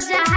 judge. done.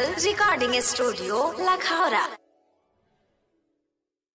Recording studio Lakhaura